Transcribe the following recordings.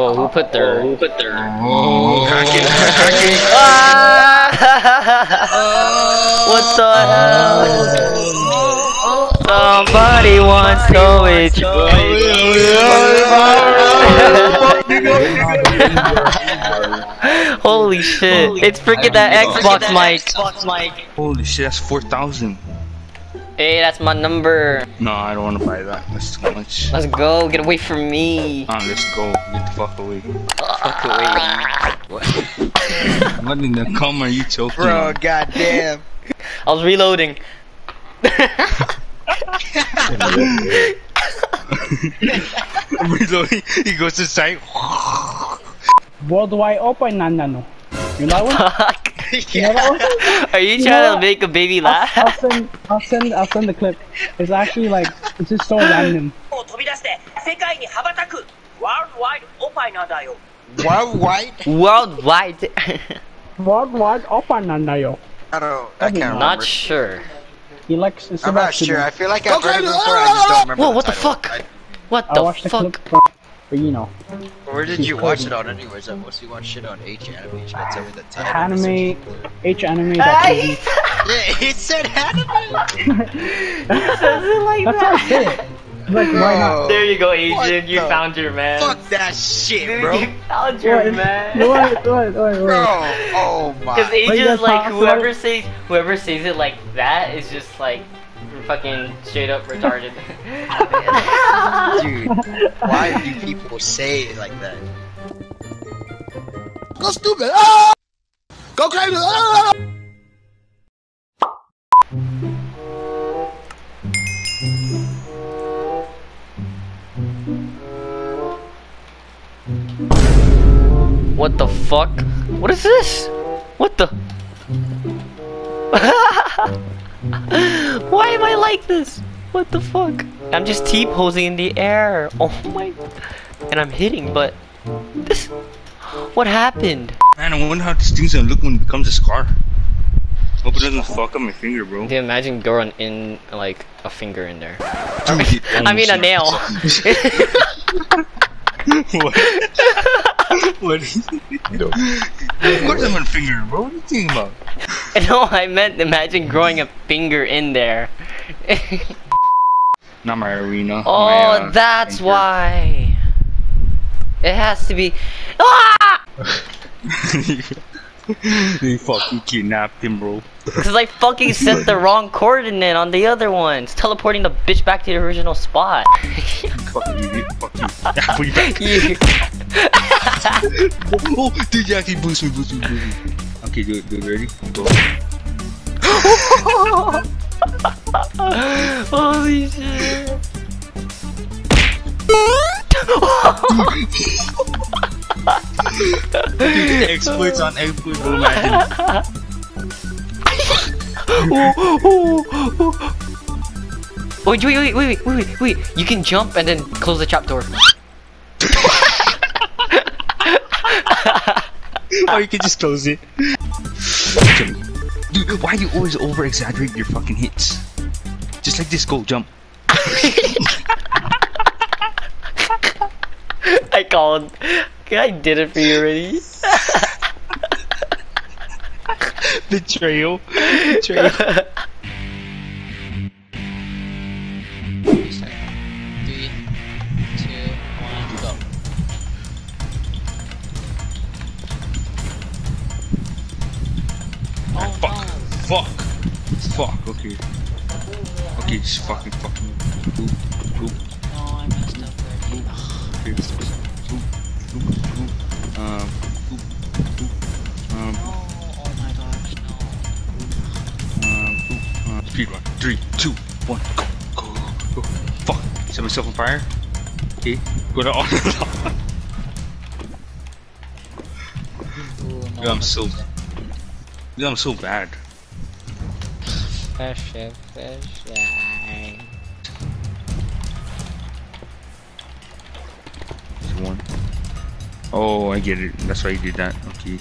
Whoa, who put their? Who put their? Oh, hacking, hacking. what the hell? Somebody once told me. Holy shit! It's freaking that Xbox mic. Holy shit, that's 4,000. Hey, that's my number. No, I don't want to buy that. That's too much. Let's go. Get away from me. Ah, let's go. Get the fuck away. Fuck away. What what in the cum are you choking? Bro, on? goddamn. I was reloading. Reloading. He goes to sight. Worldwide open na no. You know that yeah. Are you, you trying to make a baby laugh? I'll, I'll, send, I'll send, I'll send the clip. It's actually like, it's just so random. Worldwide, opai nadayo. Worldwide. Worldwide. Worldwide, opai nadayo. I don't. I can't remember. Not sure. He likes. I'm not sure. I feel like I've heard it before. I just don't remember. Whoa! What title. the fuck? What the fuck? Clip, but you know. Where did you watch it on anyways? I mostly watch shit on H anime. You gotta tell me the title. Anime, H anime. Hey! Yeah, it said anime! Says it like That's that. say it. Like, why not? There you go, What Asian. You the found your man. Fuck that shit, bro. you found your What? man. What? What? What? Bro, oh my. Because Wait, Asian's that's like whoever says whoever says it like that is just like fucking straight up retarded. Dude, why do people say it like that? Go stupid! Ah! Go crazy! Ah! What the fuck? What is this? What the? Why am I like this? What the fuck? I'm just T-posing in the air. Oh my. And I'm hitting, but this. What happened? Man, I wonder how this thing's gonna look when it becomes a scar. Hope it doesn't fuck up my finger, bro. Do you imagine growing in like a finger in there? Dude, it I mean a nail. what? what? Of course I'm on finger, bro. What are you thinking about? no, I meant imagine growing a finger in there. Not my arena. Oh, my, uh, that's finger. why. It has to be. Ah! they fucking kidnapped him, bro. Because I fucking set the wrong coordinate on the other ones, teleporting the bitch back to the original spot. Fucking idiot. Fuck you. Yeah, you. You- oh, dude, you actually boost me, boost me, boost me. Okay, do it, ready? Go. Holy shit. Dude, exploits on exploit, bro, imagine. Wait, wait, wait, wait, wait, wait, wait, wait. You can jump and then close the trapdoor. Or you can just close it. Dude, why do you always over exaggerate your fucking hits? Just like this, go, jump. I called. I did it for you already. Betrayal. Betrayal. Fuck. Fuck. Fuck, okay. Okay, just fucking fucking. Oop, oop, no, no, I messed up already. Okay. Oop, oop, oop. Um, oop, oop. Um, no, oh my gosh, no. um, oop. Uh, speed run. Three, two, one, go, go, go. Fuck. Set myself on fire. Okay. Go to on. No. I'm so. Dude, I'm so bad. Fish, fish, yeah. One. Oh, I get it. That's why you did that. Okay.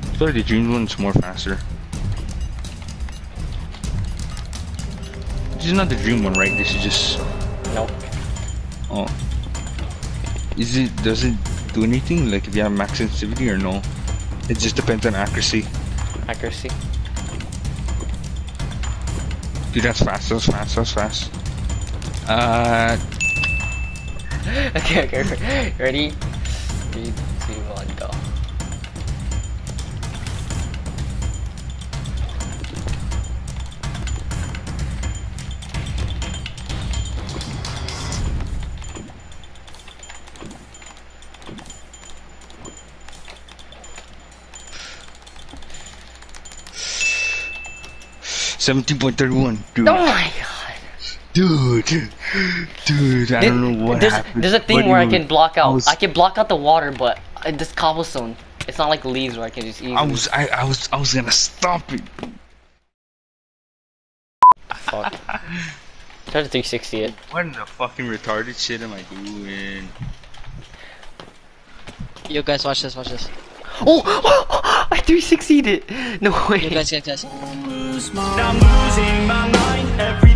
I feel like the dream one's more faster. This is not the dream one, right? This is just. Nope. Oh. Is it, does it do anything? Like if you have max sensitivity or no? It just depends on accuracy. Accuracy. Dude, that's fast, that's fast, that's fast. Uh, okay, okay, okay. Ready? Three, 17.31. Dude. Oh my god. Dude. Dude, I Did, don't know what there's, happened. There's a thing where I can block out. I, was, I, can block out the water, but uh, this cobblestone. It's not like leaves where I can just eat. I was, I, I was, I was gonna stomp it. Fuck. Try to 360 it. What in the fucking retarded shit am I doing? Yo guys, watch this, watch this. Oh! I 360'd it! No way. Yo guys, guys, guys lose I'm losing my mind every